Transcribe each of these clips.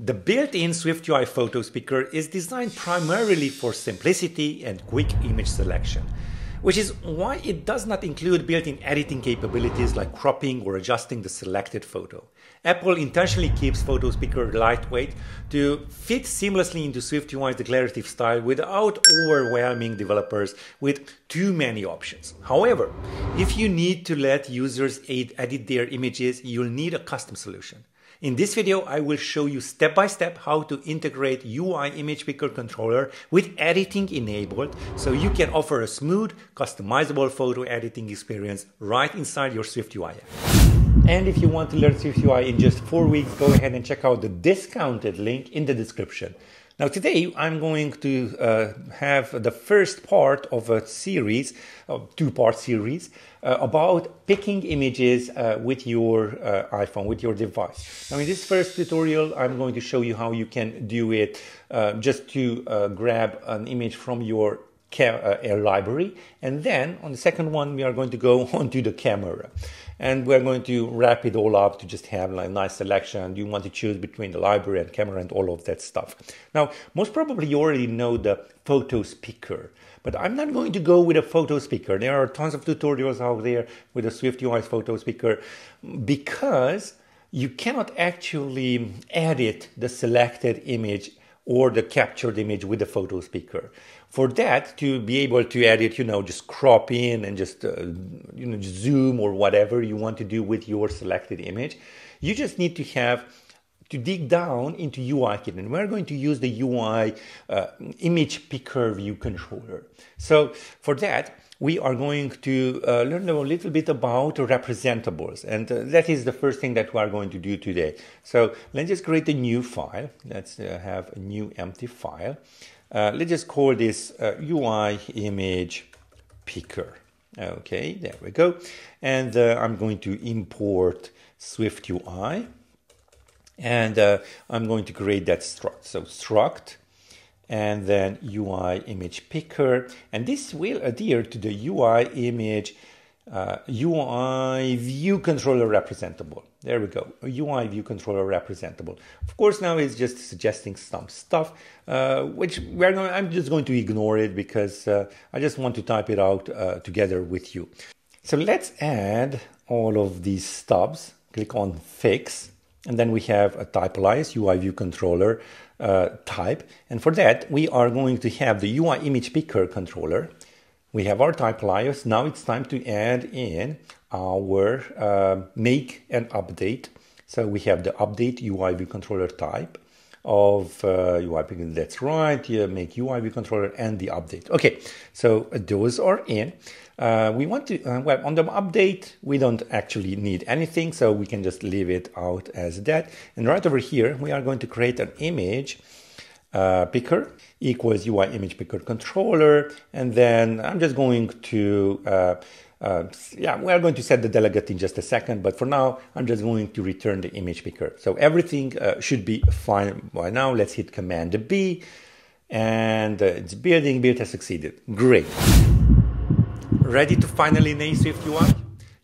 The built-in SwiftUI PhotosPicker is designed primarily for simplicity and quick image selection, which is why it does not include built-in editing capabilities like cropping or adjusting the selected photo. Apple intentionally keeps PhotosPicker lightweight to fit seamlessly into SwiftUI's declarative style without overwhelming developers with too many options. However, if you need to let users edit their images, you'll need a custom solution. In this video, I will show you step by step how to integrate UI image picker controller with editing enabled so you can offer a smooth, customizable photo editing experience right inside your SwiftUI app. And if you want to learn SwiftUI in just four weeks, go ahead and check out the discounted link in the description. Now, today I'm going to uh, have the first part of a series, a two part series, uh, about picking images uh, with your uh, iPhone, with your device. Now, in this first tutorial, I'm going to show you how you can do it uh, just to uh, grab an image from your library. And then on the second one, we are going to go onto the camera. And we're going to wrap it all up to just have like a nice selection. You want to choose between the library and camera and all of that stuff. Now, most probably you already know the PhotosPicker. But I'm not going to go with a PhotosPicker. There are tons of tutorials out there with a SwiftUI PhotosPicker because you cannot actually edit the selected image or the captured image with the PhotosPicker. For that to be able to edit, you know, just crop in and just, uh, you know, just zoom or whatever you want to do with your selected image, you just need to have to dig down into UI kit and we're going to use the UI uh, image picker view controller. So for that, we are going to uh, learn a little bit about representables and uh, that is the first thing that we are going to do today. So let's just create a new file. Let's uh, have a new empty file. Uh, let's just call this UI uh, image picker. Okay, there we go. And uh, I'm going to import Swift UI and I'm going to create that struct. So struct and then UI image picker. And this will adhere to the UI image uh, UI view controller representable. There we go. UI view controller representable. Of course, now it's just suggesting some stuff, uh, which we're going. I'm just going to ignore it because uh, I just want to type it out uh, together with you. So let's add all of these stubs. Click on Fix, and then we have a type alias UI view controller uh, type. And for that, we are going to have the UI image picker controller. We have our type alias. Now it's time to add in our uh, make and update. So we have the update UI view controller type of uh, UI picker. That's right. Yeah, make UI view controller and the update. Okay, so those are in. Uh, we want to, uh, well, on the update, we don't actually need anything, so we can just leave it out as that. And right over here, we are going to create an image uh, picker equals UI image picker controller. And then I'm just going to, uh, uh, yeah, we are going to set the delegate in just a second, but for now, I'm just going to return the image picker. So everything uh, should be fine by now. Let's hit Command B and it's building, build has succeeded. Great. Ready to finally nail SwiftUI?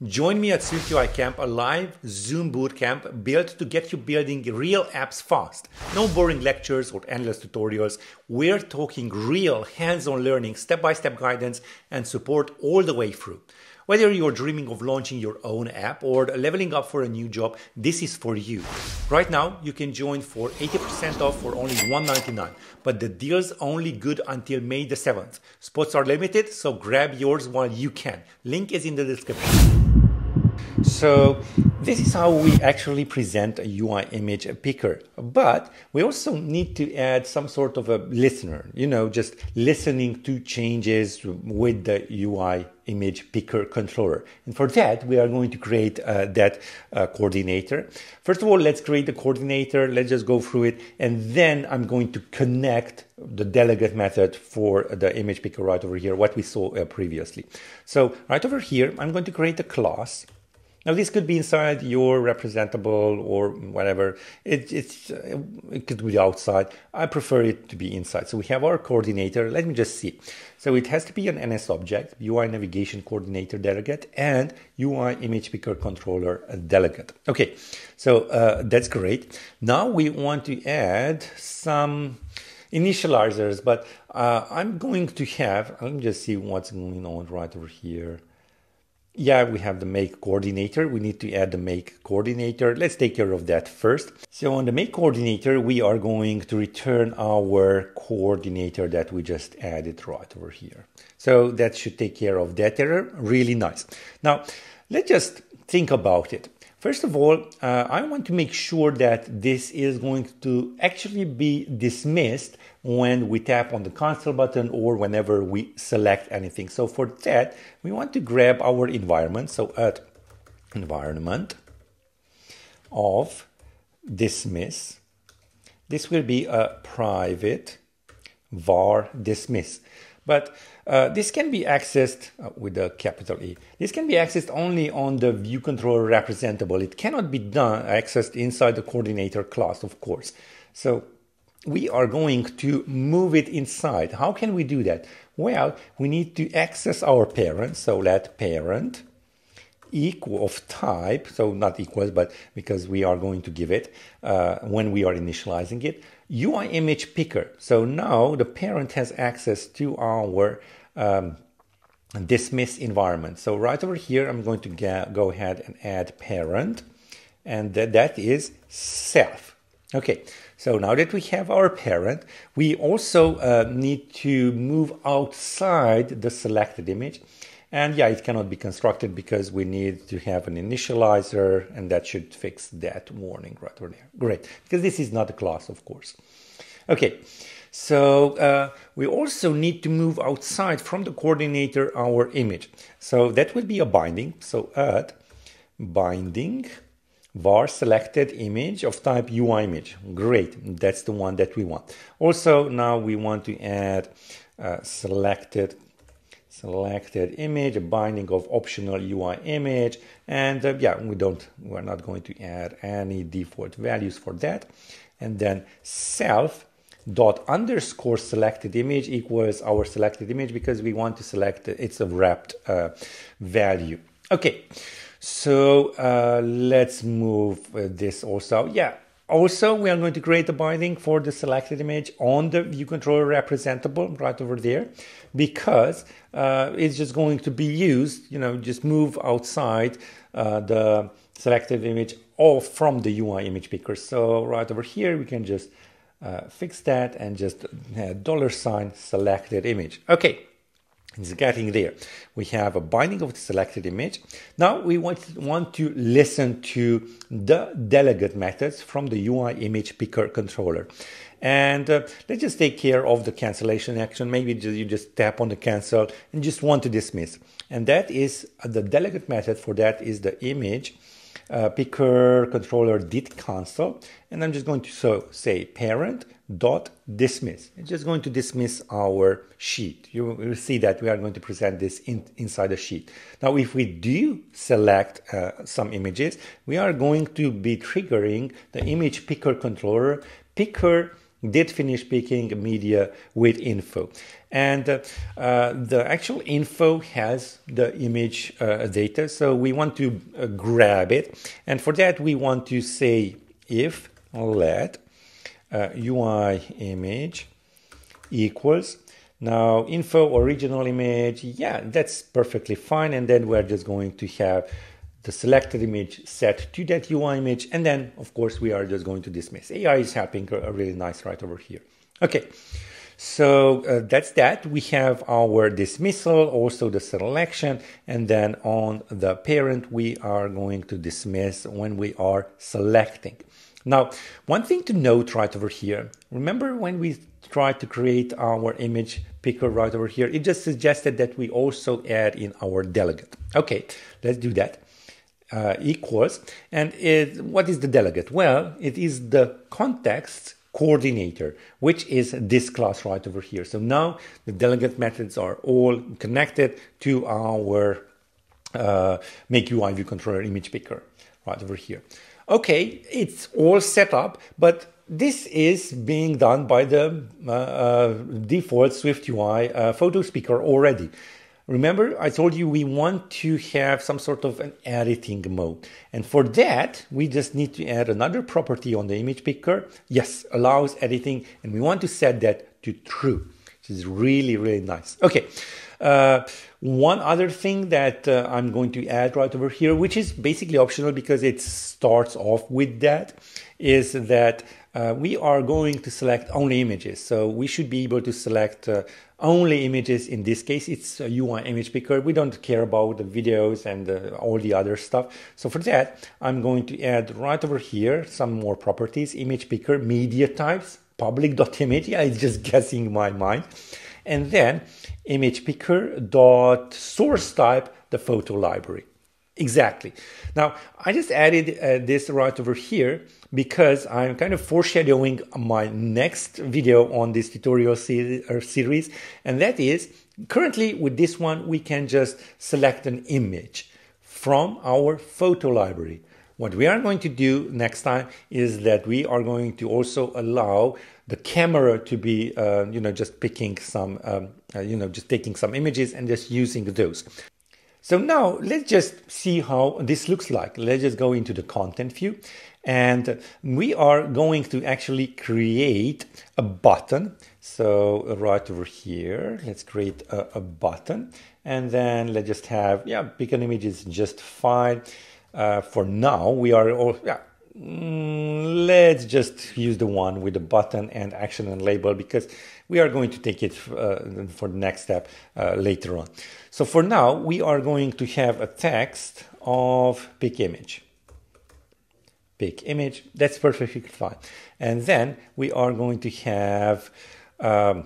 Join me at SwiftUI Camp, a live Zoom bootcamp built to get you building real apps fast. No boring lectures or endless tutorials. We're talking real hands-on learning, step-by-step guidance, and support all the way through. Whether you're dreaming of launching your own app or leveling up for a new job, this is for you. Right now, you can join for 80% off for only 199, but the deal's only good until May the 7th. Spots are limited, so grab yours while you can. Link is in the description. So this is how we actually present a UI image picker. But we also need to add some sort of a listener, you know, just listening to changes with the UI image picker controller. And for that, we are going to create uh, that uh, coordinator. First of all, let's create the coordinator. Let's just go through it. And then I'm going to connect the delegate method for the image picker right over here, what we saw uh, previously. So right over here, I'm going to create a class Now, this could be inside your representable or whatever. It, it's, uh, it could be outside. I prefer it to be inside. So we have our coordinator. Let me just see. So it has to be an NS object, UI navigation coordinator delegate, and UI image picker controller delegate. Okay, so uh, that's great. Now we want to add some initializers, but uh, I'm going to have, let me just see what's going on right over here yeah, we have the make coordinator. We need to add the make coordinator. Let's take care of that first. So on the make coordinator, we are going to return our coordinator that we just added right over here. So that should take care of that error. Really nice. Now, let's just think about it. First of all, uh, I want to make sure that this is going to actually be dismissed when we tap on the cancel button or whenever we select anything. So for that, we want to grab our environment. So at environment of dismiss, this will be a private var dismiss. But uh, this can be accessed uh, with a capital E. This can be accessed only on the view controller representable. It cannot be done accessed inside the coordinator class, of course. So we are going to move it inside. How can we do that? Well, we need to access our parent. So let parent equal of type, so not equals, but because we are going to give it uh, when we are initializing it, UI image picker. So now the parent has access to our um, dismiss environment. So right over here, I'm going to go ahead and add parent, and that, that is self. Okay, so now that we have our parent, we also uh, need to move outside the selected image. And yeah, it cannot be constructed because we need to have an initializer and that should fix that warning right over there. Great, because this is not a class, of course. Okay, so uh, we also need to move outside from the coordinator our image. So that will be a binding. So add binding var selected image of type UI image. Great, that's the one that we want. Also, now we want to add uh, selected selected image, a binding of optional UI image, and uh, yeah, we don't, we're not going to add any default values for that. And then self dot underscore selected image equals our selected image because we want to select it's a wrapped uh, value. Okay, so uh, let's move uh, this also. Yeah, also we are going to create a binding for the selected image on the view controller representable right over there because uh, it's just going to be used, you know, just move outside uh, the selected image or from the UI image picker. So right over here, we can just uh, fix that and just uh, dollar sign selected image. Okay, it's getting there. We have a binding of the selected image. Now we want, want to listen to the delegate methods from the UI image picker controller. And uh, let's just take care of the cancellation action. Maybe you just tap on the cancel and just want to dismiss. And that is uh, the delegate method for that is the image uh, picker controller did cancel. And I'm just going to so say parent dot dismiss. It's just going to dismiss our sheet. You will see that we are going to present this in, inside the sheet. Now, if we do select uh, some images, we are going to be triggering the image picker controller picker did finish picking media with info. And uh, uh, the actual info has the image uh, data, so we want to uh, grab it. And for that, we want to say if let UI uh, image equals now info original image, yeah, that's perfectly fine. And then we're just going to have the selected image set to that UI image. And then, of course, we are just going to dismiss. AI is helping a really nice right over here. Okay, so uh, that's that. We have our dismissal, also the selection, and then on the parent, we are going to dismiss when we are selecting. Now, one thing to note right over here, remember when we tried to create our image picker right over here, it just suggested that we also add in our delegate. Okay, let's do that uh, equals. And it, what is the delegate? Well, it is the context coordinator, which is this class right over here. So now the delegate methods are all connected to our uh, make UI view controller image picker right over here. Okay, it's all set up, but this is being done by the uh, uh, default Swift UI uh, PhotosPicker already. Remember, I told you we want to have some sort of an editing mode. And for that, we just need to add another property on the image picker. Yes, allows editing. And we want to set that to true, which is really, really nice. Okay. Uh, one other thing that uh, I'm going to add right over here, which is basically optional because it starts off with that, is that uh, we are going to select only images. So we should be able to select uh, only images. In this case, it's a UI image picker. We don't care about the videos and uh, all the other stuff. So for that, I'm going to add right over here some more properties, image picker, media types, public.image. Yeah, it's just guessing my mind. And then image picker dot source type, the photo library. Exactly. Now, I just added uh, this right over here because I'm kind of foreshadowing my next video on this tutorial uh, series. And that is currently with this one, we can just select an image from our photo library. What we are going to do next time is that we are going to also allow the camera to be, uh, you know, just picking some, um, uh, you know, just taking some images and just using those. So now let's just see how this looks like. Let's just go into the content view and we are going to actually create a button. So right over here, let's create a, a button and then let's just have, yeah, pick an image is just fine. Uh, for now, we are all, yeah, mm, let's just use the one with the button and action and label because we are going to take it uh, for the next step uh, later on. So for now, we are going to have a text of pick image. Pick image, that's perfectly fine. And then we are going to have um,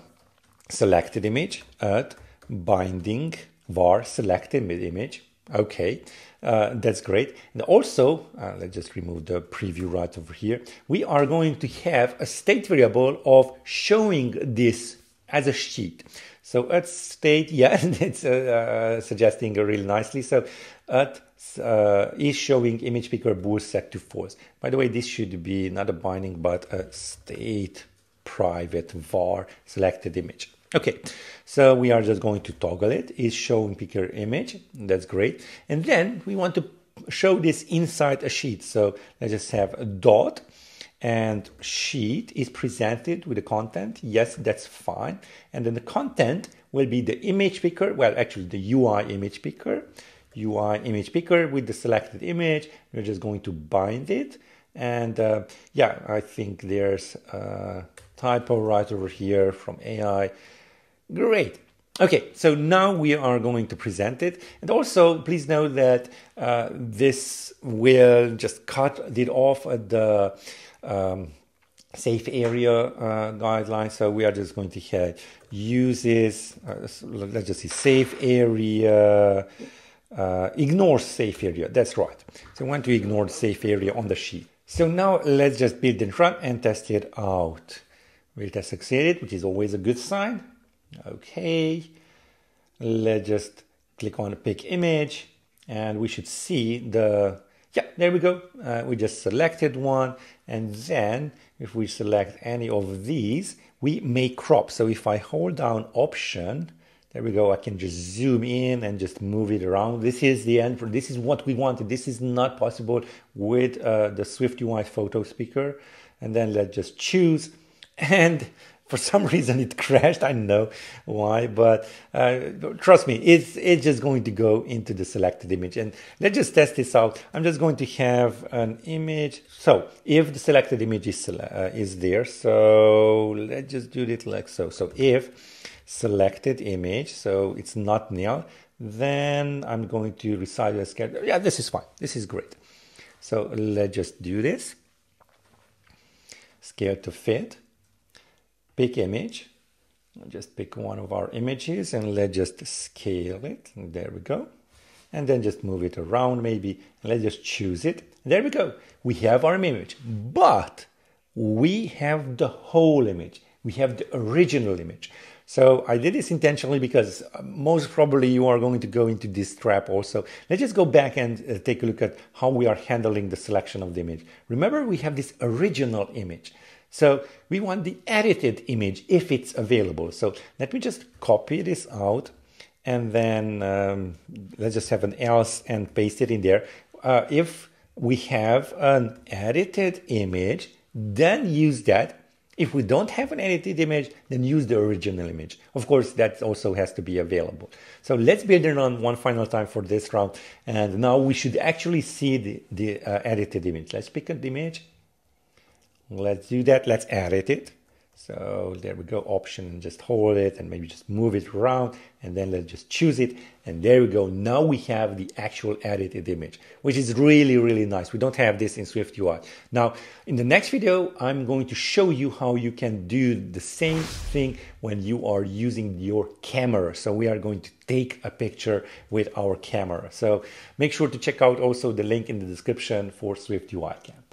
selected image at binding var selected image. Okay, uh, that's great. And also, uh, let's just remove the preview right over here. We are going to have a state variable of showing this as a sheet. So at state, yeah, it's uh, uh, suggesting really nicely. So at uh, is showing image picker bool set to false. By the way, this should be not a binding, but a state private var selected image. Okay, so we are just going to toggle it. it. Is showing picker image. That's great. And then we want to show this inside a sheet. So let's just have a dot and sheet is presented with the content. Yes, that's fine. And then the content will be the image picker. Well, actually the UI image picker, UI image picker with the selected image. We're just going to bind it. And uh, yeah, I think there's a typo right over here from AI. Great. Okay, so now we are going to present it. And also, please know that uh, this will just cut it off at the um, safe area uh, guidelines. So we are just going to have uses, uh, let's just see, safe area, uh, ignore safe area. That's right. So we want to ignore the safe area on the sheet. So now let's just build and run and test it out. Test succeeded, which is always a good sign. Okay, let's just click on pick image and we should see the, yeah, there we go. Uh, we just selected one and then if we select any of these, we may crop. So if I hold down option, there we go. I can just zoom in and just move it around. This is the end. This is what we wanted. This is not possible with uh, the Swift UI PhotosPicker. And then let's just choose and for some reason it crashed. I don't know why, but uh, trust me, it's it's just going to go into the selected image. And let's just test this out. I'm just going to have an image. So if the selected image is uh, is there, so let's just do it like so. So if selected image, so it's not nil, then I'm going to resize the scale. Yeah, this is fine. This is great. So let's just do this. Scale to fit pick image. Just pick one of our images and let's just scale it. There we go. And then just move it around maybe. Let's just choose it. There we go. We have our image, but we have the whole image. We have the original image. So I did this intentionally because uh, most probably you are going to go into this trap also. Let's just go back and uh, take a look at how we are handling the selection of the image. Remember we have this original image. So we want the edited image if it's available. So let me just copy this out and then um, let's just have an else and paste it in there. Uh, if we have an edited image, then use that if we don't have an edited image, then use the original image. Of course, that also has to be available. So let's build it on one final time for this round. And now we should actually see the, the uh, edited image. Let's pick an image. Let's do that. Let's edit it. So there we go, option and just hold it and maybe just move it around and then let's just choose it. And there we go. Now we have the actual edited image, which is really, really nice. We don't have this in Swift UI. Now, in the next video, I'm going to show you how you can do the same thing when you are using your camera. So we are going to take a picture with our camera. So make sure to check out also the link in the description for Swift UI Camp.